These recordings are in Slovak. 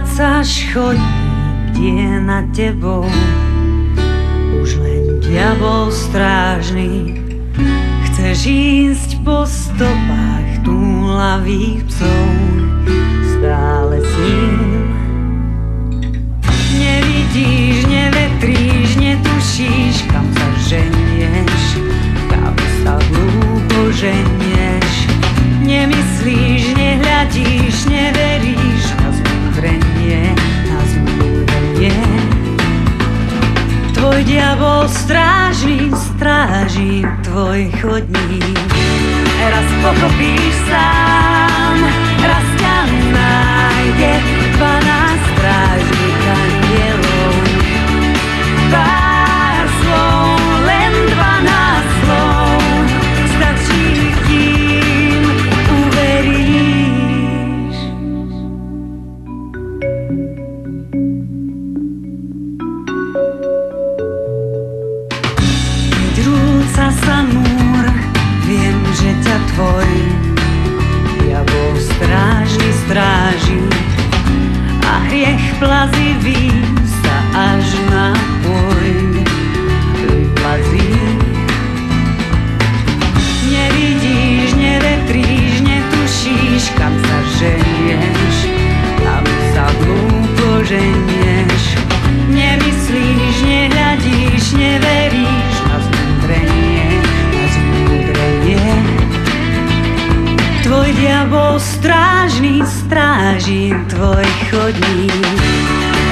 Obrácaš chodník, kde nad tebou. Už len diabol strážny Chceš ísť po stopách túlavých psov. Stále s ním Nevidíš, nevetríš, netušíš Kam sa ženieš, kam sa hlúpo ženieš diabol stráži, stráži tvoj chodník. Raz pochopíš sám, raz ťa nájde plazivý sa až na poj vyplazí. Nevidíš, nevetríš, netušíš, kam sa ženieš, tam sa hlúpo ženieš. Nemyslíš, nehľadíš, neveríš na zmúdrenie, na zmúdrenie. Tvoj diabol strážny stráži tvoj chodník.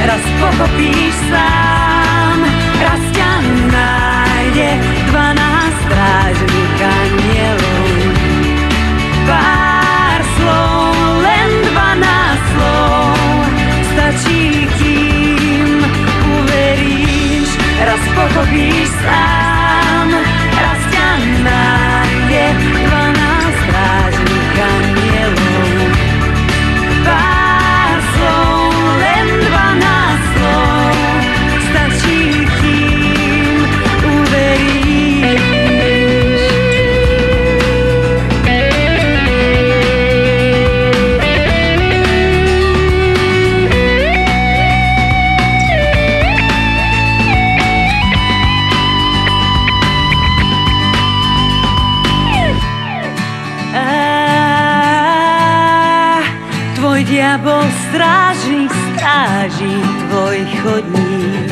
Raz pochopíš sám, raz diabol stráži, stráži tvoj chodník.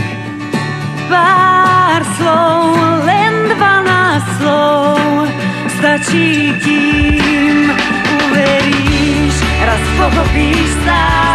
Pár slov, len dvanáct slov, stačí, kým uveríš, raz pochopíš sám.